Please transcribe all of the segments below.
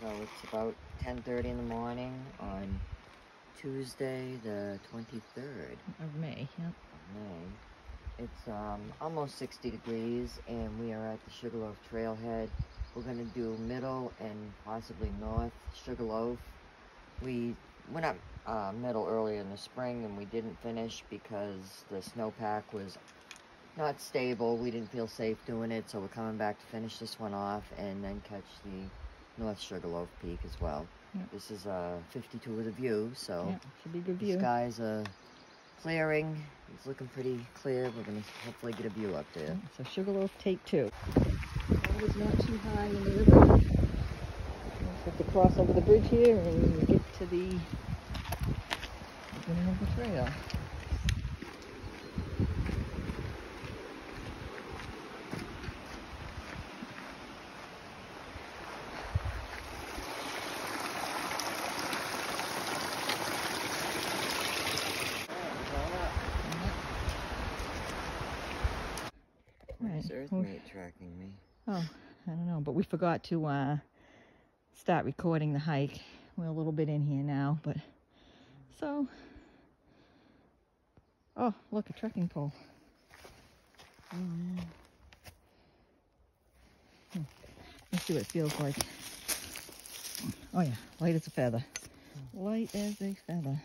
So it's about 10.30 in the morning on Tuesday the 23rd Of May, yeah. of May. It's um, almost 60 degrees and we are at the Sugarloaf Trailhead. We're going to do middle and possibly north Sugarloaf. We went up uh, middle earlier in the spring and we didn't finish because the snowpack was not stable. We didn't feel safe doing it, so we're coming back to finish this one off and then catch the North Sugarloaf Peak as well. Yeah. This is a 52 with a view, so Yeah, should be a good the view. skies are uh, clearing. It's looking pretty clear. We're gonna hopefully get a view up there. So Sugarloaf take two. Always not too high in the river. Just have to cross over the bridge here and get to the beginning of the trail. Why is Right, Earth well- tracking me? Oh, I don't know, but we forgot to uh, start recording the hike. We're a little bit in here now, but so. Oh, look, a trekking pole. Hmm. Let's see what it feels like. Oh yeah, light as a feather. Light as a feather.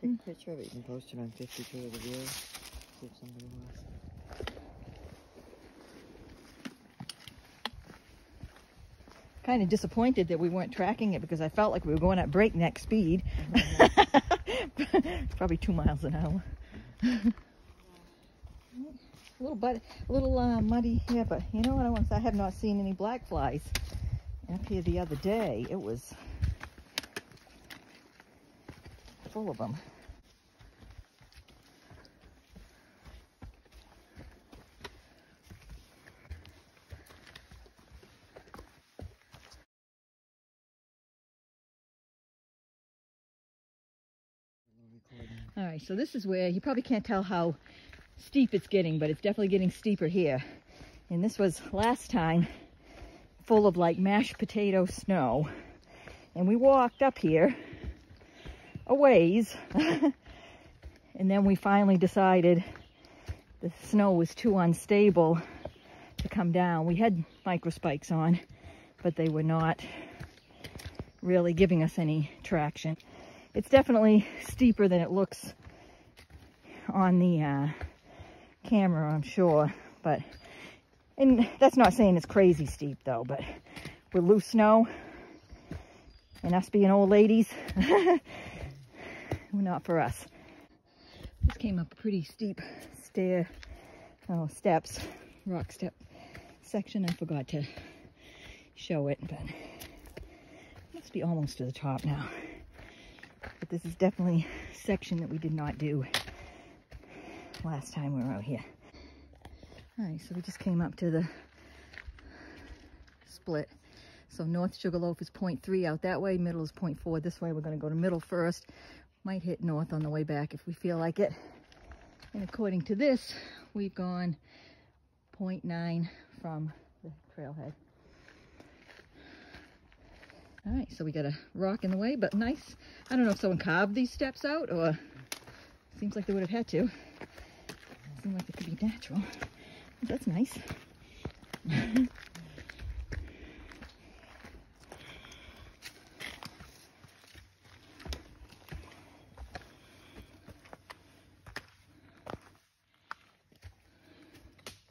Take a picture of it. You can post it on 52 with a view. See if somebody wants. Kind of disappointed that we weren't tracking it because I felt like we were going at breakneck speed. Probably two miles an hour. a little but a little uh, muddy here, but you know what I want to say? I have not seen any black flies up here the other day. It was full of them. Recording. Mm. All right, so this is where you probably can't tell how steep it's getting, but it's definitely getting steeper here. And this was last time full of like mashed potato snow. And we walked up here a ways. and then we finally decided the snow was too unstable to come down. We had micro spikes on, but they were not really giving us any traction. It's definitely steeper than it looks on the uh, camera, I'm sure. But, and that's not saying it's crazy steep though, but with loose snow and us being old ladies, not for us. This came up a pretty steep stair, oh, steps, rock step section. I forgot to show it, but must be almost to the top now. But this is definitely a section that we did not do last time we were out here. All right, so we just came up to the split. So North Sugarloaf is 0.3 out that way, middle is 0.4 this way. We're gonna go to middle first. Might hit north on the way back if we feel like it. And according to this, we've gone 0.9 from the trailhead. All right, so we got a rock in the way, but nice. I don't know if someone carved these steps out or seems like they would have had to. Seems like it could be natural. That's nice.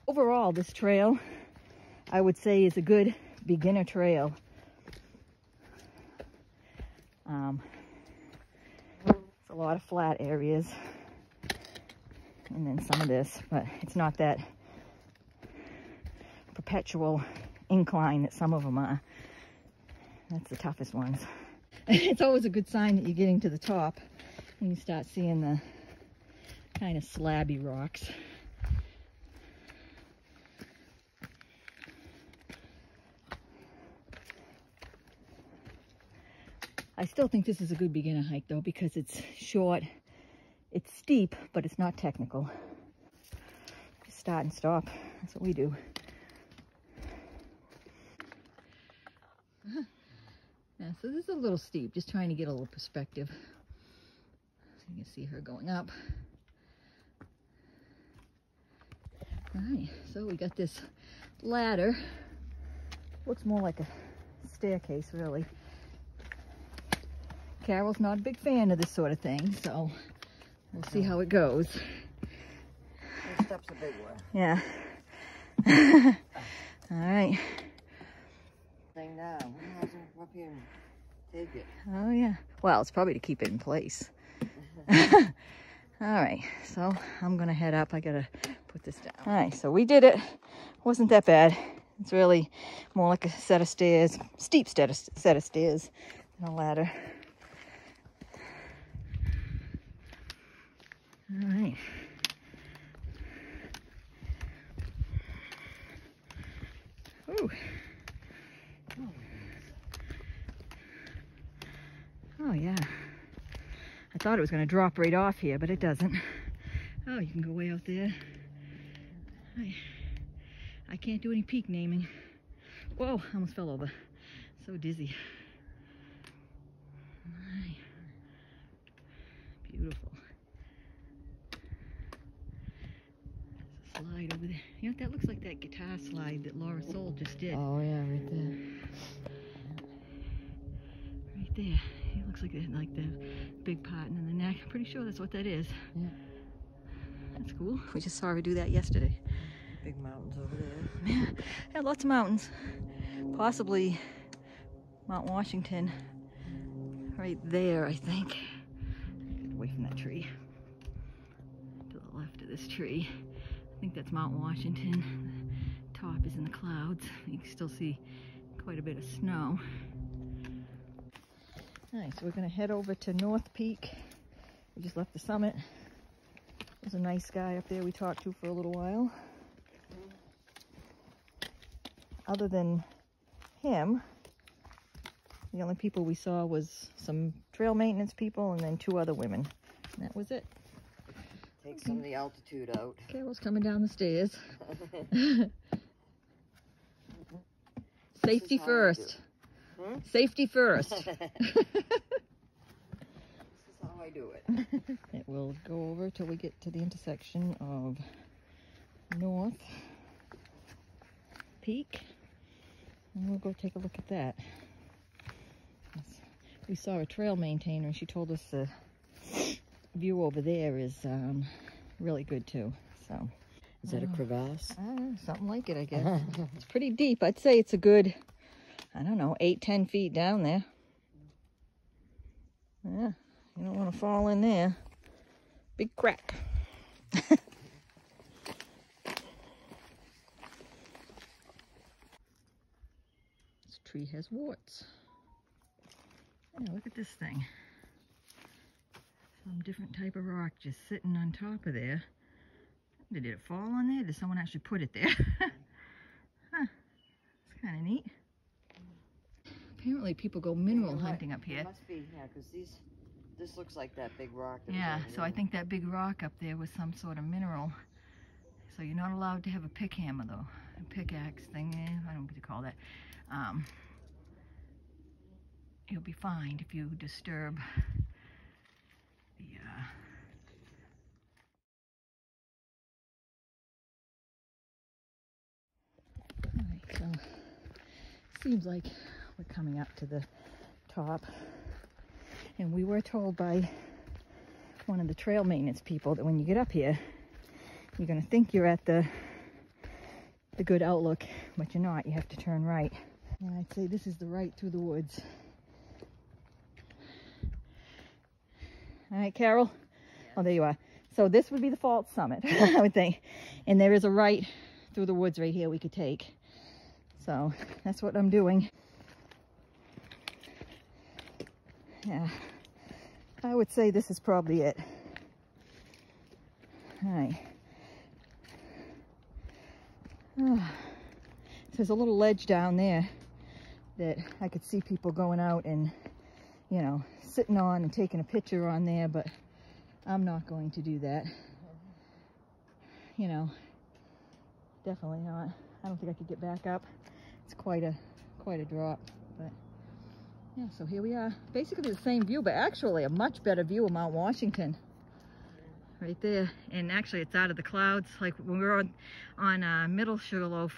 Overall, this trail, I would say, is a good beginner trail. Um, it's a lot of flat areas and then some of this, but it's not that perpetual incline that some of them are. That's the toughest ones. it's always a good sign that you're getting to the top when you start seeing the kind of slabby rocks. I still think this is a good beginner hike though because it's short, it's steep, but it's not technical. Just start and stop. That's what we do. Uh-huh. Yeah, so this is a little steep, just trying to get a little perspective. So you can see her going up. All right, so we got this ladder. Looks more like a staircase, really. Carol's not a big fan of this sort of thing, so we'll see how it goes. This step's a big one. Yeah. All right. Thing now. We might as up here and take it. Oh, yeah. Well, it's probably to keep it in place. All right, so I'm gonna head up. I gotta put this down. All right, so we did it. Wasn't that bad. It's really more like a set of stairs, steep set of, set of stairs than a ladder. All right. Ooh. Oh yeah. I thought it was going to drop right off here, but it doesn't. Oh, you can go way out there. I, I can't do any peak naming. Whoa, I almost fell over. So dizzy. Aye. Beautiful. There's a slide over there. You know what, that looks like that guitar slide that Laura Soul just did. Oh, yeah, right there. Right there. It looks like it, like the big part in the neck. I'm pretty sure that's what that is. Yeah. That's cool. We just saw her do that yesterday. Big mountains over there. Yeah, yeah, lots of mountains. Possibly Mount Washington. Right there, I think. Get away from that tree. To the left of this tree. Think that's Mount Washington. The top is in the clouds. You can still see quite a bit of snow. Alright, so we're going to head over to North Peak. We just left the summit. There's a nice guy up there we talked to for a little while. Other than him, the only people we saw was some trail maintenance people and then two other women. And that was it. Take some of the altitude out. Carol's coming down the stairs. Safety how I do first. Hmm? Safety first. This is how I do it. it will go over till we get to the intersection of North Peak. And we'll go take a look at that. We saw a trail maintainer and she told us the view over there is um, really good too. So, Is that a Oh. crevasse? uh, something like it, I guess. it's pretty deep. I'd say it's a good, I don't know, eight, ten feet down there. Yeah, you don't want to fall in there. Big crack. this tree has warts. Yeah, look at this thing. Some different type of rock just sitting on top of there. Did it fall on there? Did someone actually put it there? huh. It's kind of neat. Apparently people go mineral hunting up It here. must be, yeah, because these, this looks like that big rock. that Yeah, so I think that big rock up there was some sort of mineral. So you're not allowed to have a pick hammer though. A pickaxe thing, eh, I don't know what you call that. Um, you'll be fined if you disturb uh, Alright, so seems like we're coming up to the top. And we were told by one of the trail maintenance people that when you get up here, you're gonna think you're at the the good outlook, but you're not. You have to turn right. And I'd say this is the right through the woods. All right, Carol. Oh, there you are. So this would be the false summit, I would think. And there is a right through the woods right here we could take. So that's what I'm doing. Yeah. I would say this is probably it. All right. Ah. There's a little ledge down there that I could see people going out and, you know, sitting on and taking a picture on there, but I'm not going to do that. You know, definitely not. I don't think I could get back up. It's quite a quite a drop. But yeah, so here we are. Basically the same view, but actually a much better view of Mount Washington. Right there. And actually it's out of the clouds. Like when we were on, on uh, Middle Sugarloaf,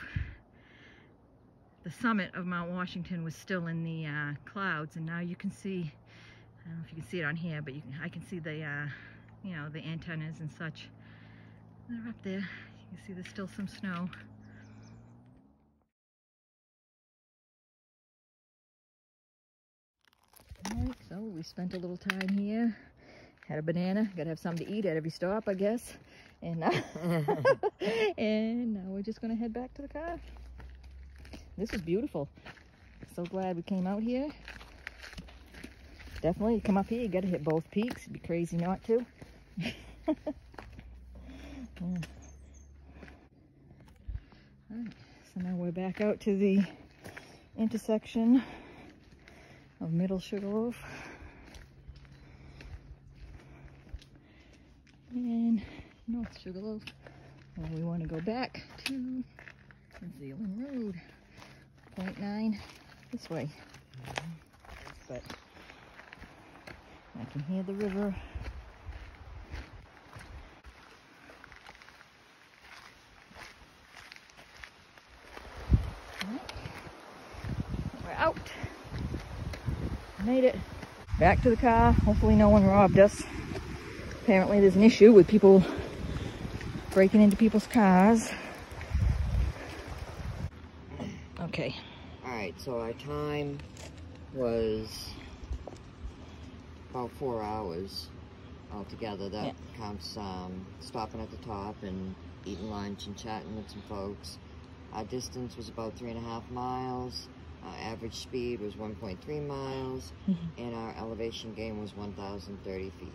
the summit of Mount Washington was still in the uh, clouds. And now you can see, I don't know if you can see it on here, but can, I can see the, uh, you know, the antennas and such. They're up there. You can see there's still some snow. Alright, so we spent a little time here. Had a banana. Gotta have something to eat at every stop, I guess. And, uh, and now we're just gonna head back to the car. This is beautiful. So glad we came out here. Definitely come up here, you gotta hit both peaks. It'd be crazy not to. yeah. So now we're back out to the intersection of Middle Sugarloaf and North Sugarloaf. And we want to go back to Zealand Road, 0.9 this way. Mm-hmm. But I can hear the river. We're out made it back to the car. Hopefully no one robbed us. Apparently there's an issue with people breaking into people's cars. Okay. Alright, so our time was about four hours altogether. That yeah. counts um, stopping at the top and eating lunch and chatting with some folks. Our distance was about three and a half miles. Our average speed was 1.3 miles, mm-hmm. and our elevation gain was 1,030 feet.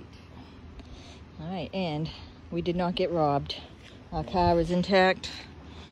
All right, and we did not get robbed. Our car is intact.